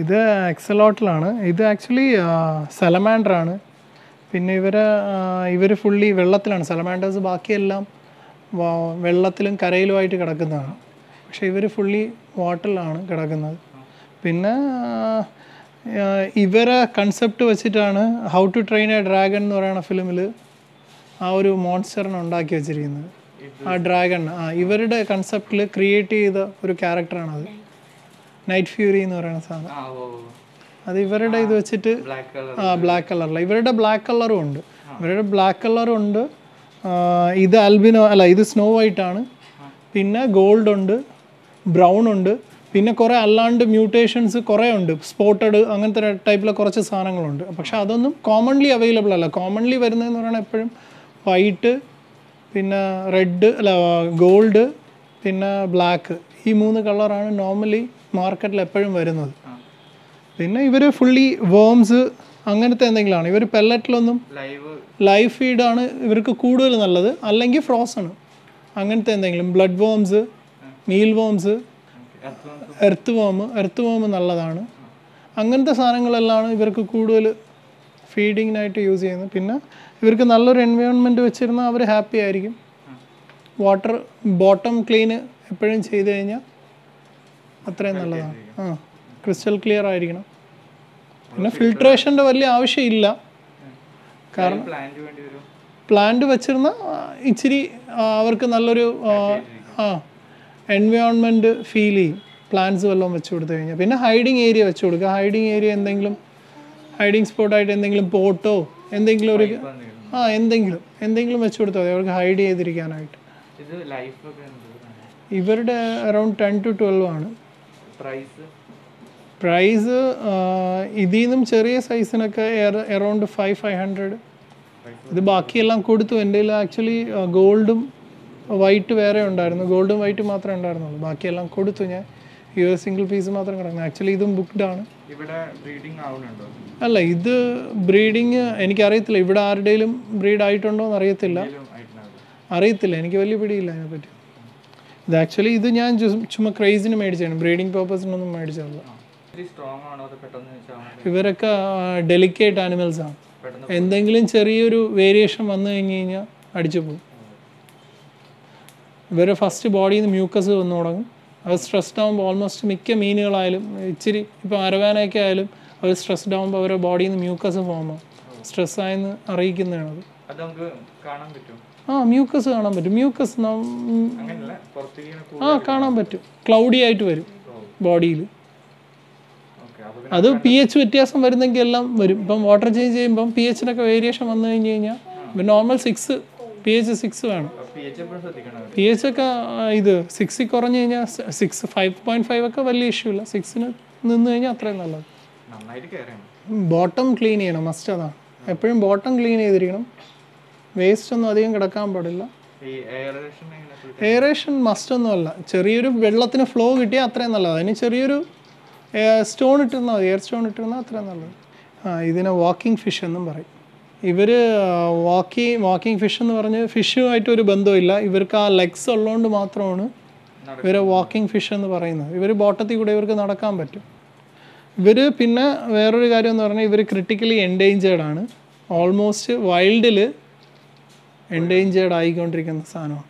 ഇത് എക്സലോട്ടിലാണ് ഇത് ആക്ച്വലി സലമാൻഡറാണ് പിന്നെ ഇവർ ഇവർ ഫുള്ളി വെള്ളത്തിലാണ്. സലമാൻഡേഴ്സ് ബാക്കിയെല്ലാം വെള്ളത്തിലും കരയിലുമായിട്ട് കിടക്കുന്നതാണ്. പക്ഷേ ഇവർ ഫുള്ളി വാട്ടറിലാണ് കിടക്കുന്നത്. പിന്നെ ഇവരെ കൺസെപ്റ്റ് വെച്ചിട്ടാണ് how to train a dragon എന്ന് പറയുന്ന ഫിലിമിൽ ആ ഒരു മോൺസ്റ്ററിനെ ഉണ്ടാക്കി വെച്ചിരിക്കുന്നത്. ആ ഡ്രാഗൺ ആ ഇവരുടെ കൺസെപ്റ്റിൽ ക്രിയേറ്റ് ചെയ്ത ഒരു ക്യാരക്ടറാണത് നൈറ്റ് ഫ്യൂരി എന്ന് പറയുന്ന സാധനം. അത് ഇവരുടെ ഇത് വെച്ചിട്ട് ബ്ലാക്ക് ആ ബ്ലാക്ക് കളറിൽ ഇവരുടെ ബ്ലാക്ക് കളറും ഉണ്ട്. ഇവരുടെ ബ്ലാക്ക് കളറും ഉണ്ട്. ഇത് അൽബിനോ അല്ല ഇത് സ്നോ വൈറ്റ് ആണ്. പിന്നെ ഗോൾഡ് ഉണ്ട് ബ്രൗൺ ഉണ്ട്. പിന്നെ കുറേ അല്ലാണ്ട് മ്യൂട്ടേഷൻസ് കുറേ ഉണ്ട്. സ്പോട്ടഡ് അങ്ങനത്തെ ടൈപ്പിലെ കുറച്ച് സാധനങ്ങളുണ്ട് പക്ഷെ അതൊന്നും കോമൺലി അവൈലബിൾ അല്ല. കോമൺലി വരുന്നതെന്ന് പറയുന്നത് എപ്പോഴും വൈറ്റ് പിന്നെ റെഡ് അല്ല ഗോൾഡ് പിന്നെ ബ്ലാക്ക് ഈ മൂന്ന് കളറാണ് നോർമലി മാർക്കറ്റിൽ എപ്പോഴും വരുന്നത്. പിന്നെ ഇവർ ഫുള്ളി വേംസ് അങ്ങനത്തെ എന്തെങ്കിലുമാണ്. ഇവർ പെല്ലറ്റിലൊന്നും ലൈവ് ഫീഡാണ് ഇവർക്ക് കൂടുതൽ നല്ലത്. അല്ലെങ്കിൽ ഫ്രോസൺ അങ്ങനത്തെ എന്തെങ്കിലും blood worms meal worms earth worm earth worm നല്ലതാണ്. അങ്ങനത്തെ സാധനങ്ങളെല്ലാം ഇവർക്ക് കൂടുതൽ ഫീഡിങ്ങിനായിട്ട് യൂസ് ചെയ്യുന്നത്. പിന്നെ ഇവർക്ക് നല്ലൊരു എൻവയോൺമെന്റ് വെച്ചിരുന്നാൽ അവർ ഹാപ്പി ആയിരിക്കും. വാട്ടർ ബോട്ടം ക്ലീന് എപ്പോഴും ചെയ്ത് കഴിഞ്ഞാൽ അത്രയും നല്ലതാണ്. ആ ക്രിസ്റ്റൽ ക്ലിയർ ആയിരിക്കണം. പിന്നെ ഫിൽട്രേഷന്റെ വലിയ ആവശ്യമില്ല. കാരണം പ്ലാന്റ് വെച്ചിരുന്ന ഇച്ചിരി അവർക്ക് നല്ലൊരു ആ, എൻവയോൺമെന്റ് ഫീൽ ചെയ്യും. പ്ലാന്റ്സ് വല്ലതും വെച്ച് കൊടുത്തു കഴിഞ്ഞാൽ. പിന്നെ ഹൈഡിങ് ഏരിയ വെച്ച് കൊടുക്കുക. ഹൈഡിങ് ഏരിയ എന്തെങ്കിലും ഹൈഡിങ് സ്പോട്ടായിട്ട് എന്തെങ്കിലും പോട്ടോ എന്തെങ്കിലും ഒരു ആ എന്തെങ്കിലും എന്തെങ്കിലും വെച്ച് കൊടുത്താൽ മതി. അവർക്ക് ഹൈഡ് ചെയ്തിരിക്കാനായിട്ട്. ഇവരുടെ അറൗണ്ട് ടെൻ ടു ട്വൽവ് ആണ്. പ്രൈസ് പ്രൈസ് ഇതിൽ നിന്നും ചെറിയ സൈസിനൊക്കെ അറൗണ്ട് ഫൈവ് ഫൈവ് ഹൺഡ്രഡ് ഇത് ബാക്കിയെല്ലാം കൊടുത്തു. എന്റെ ആക്ച്വലി ഗോൾഡും വൈറ്റ് വേറെ ഉണ്ടായിരുന്നു. ഗോൾഡും വൈറ്റ് മാത്രമേ ഉണ്ടായിരുന്നുള്ളൂ. ബാക്കിയെല്ലാം കൊടുത്തു ഞാൻ. ഈ ഒരു സിംഗിൾ പീസ് മാത്രം കിടക്കുന്നു. ആക്ച്വലി ഇതും ബുക്ക്ഡ് ആണ്. അല്ല ഇത് ബ്രീഡിങ് എനിക്കറിയത്തില്ല. ഇവിടെ ആരുടെയും ബ്രീഡ് ആയിട്ടുണ്ടോ എന്ന് അറിയത്തില്ല അറിയത്തില്ല. എനിക്ക് വലിയ പിടിയില്ല അതിനെപ്പറ്റി. ഇത് ആക്ച്വലി ഇത് ഞാൻ ചുമ്മാ ക്രൈസിന് മേടിച്ചാണ് ബ്രീഡിങ് പേർപ്പസിനൊന്നും മേടിച്ചതല്ല. ഇവരൊക്കെ ഡെലിക്കേറ്റ് ആനിമൽസ് ആണ്. എന്തെങ്കിലും ചെറിയൊരു വേരിയേഷൻ വന്നു കഴിഞ്ഞ് കഴിഞ്ഞാൽ അടിച്ചു പോകും ഇവരെ ഫസ്റ്റ് ബോഡിയിൽ നിന്ന് മ്യൂക്കസ് വന്നു തുടങ്ങും. അവർ സ്ട്രെസ്ഡ് ആകുമ്പോൾ ഓൾമോസ്റ്റ് മിക്ക മീനുകളായാലും ഇച്ചിരി ഇപ്പോൾ അരവാനൊക്കെ ആയാലും അവർ സ്ട്രെസ്ഡ് ആകുമ്പോൾ അവരുടെ ബോഡിയിൽ നിന്ന് മ്യൂക്കസ് ഫോം ആവും സ്ട്രെസ്സായെന്ന് അറിയിക്കുന്നതാണത്. ആ മ്യൂക്കസ് കാണാൻ പറ്റും. മ്യൂക്കസ് ആ കാണാൻ പറ്റും. ക്ലൗഡി ആയിട്ട് വരും ബോഡിയിൽ അത് പി എച്ച് വ്യത്യാസം വരുന്നെങ്കിൽ എല്ലാം വരും. ഇപ്പം വാട്ടർ ചേഞ്ച് ചെയ്യുമ്പം പി എച്ചിനൊക്കെ വേരിയേഷൻ വന്നു കഴിഞ്ഞ് കഴിഞ്ഞാൽ ഇപ്പം normal six P H six വേണം പി എച്ച് ഒക്കെ ഇത് സിക്സിൽ കുറഞ്ഞു കഴിഞ്ഞാൽ സിക്സ് ഫൈവ് പോയിന്റ് ഫൈവ് ഒക്കെ വലിയ ഇഷ്യൂ ഇല്ല. സിക്സിന് നിന്ന് കഴിഞ്ഞാൽ അത്രയും നല്ലത്. ബോട്ടം ക്ലീൻ ചെയ്യണം. മസ്റ്റ് അതാണ് എപ്പോഴും ബോട്ടം ക്ലീൻ ചെയ്തിരിക്കണം. വേസ്റ്റ് ഒന്നും അധികം കിടക്കാൻ പാടില്ല. എയറേഷൻ മസ്റ്റ് ഒന്നും അല്ല. ചെറിയൊരു വെള്ളത്തിന് ഫ്ലോ കിട്ടിയാൽ അത്രയും നല്ലത്. അതിന് ചെറിയൊരു സ്റ്റോൺ ഇട്ടിരുന്നാൽ മതി. എയർ സ്റ്റോൺ ഇട്ടിരുന്നാൽ അത്രയും നല്ലത്. ആ ഇതിനെ വാക്കിംഗ് ഫിഷ് എന്നും പറയും. ഇവർ വാക്കി വാക്കിംഗ് ഫിഷ് എന്ന് പറഞ്ഞ് ഫിഷുമായിട്ട് ഒരു ബന്ധമില്ല ഇവർക്ക് ആ ലെഗ്സ് ഉള്ളതുകൊണ്ട് മാത്രമാണ് ഇവരെ വാക്കിംഗ് ഫിഷ് എന്ന് പറയുന്നത്. ഇവർ ബോട്ടത്തിൽ കൂടെ ഇവർക്ക് നടക്കാൻ പറ്റും. ഇവർ പിന്നെ വേറൊരു കാര്യം എന്ന് പറഞ്ഞാൽ ഇവർ ക്രിട്ടിക്കലി എൻഡേഞ്ചേർഡ് ആണ്. ഓൾമോസ്റ്റ് വൈൽഡിൽ എൻഡേഞ്ചേർഡ് ആയിക്കൊണ്ടിരിക്കുന്ന സാധനമാണ്.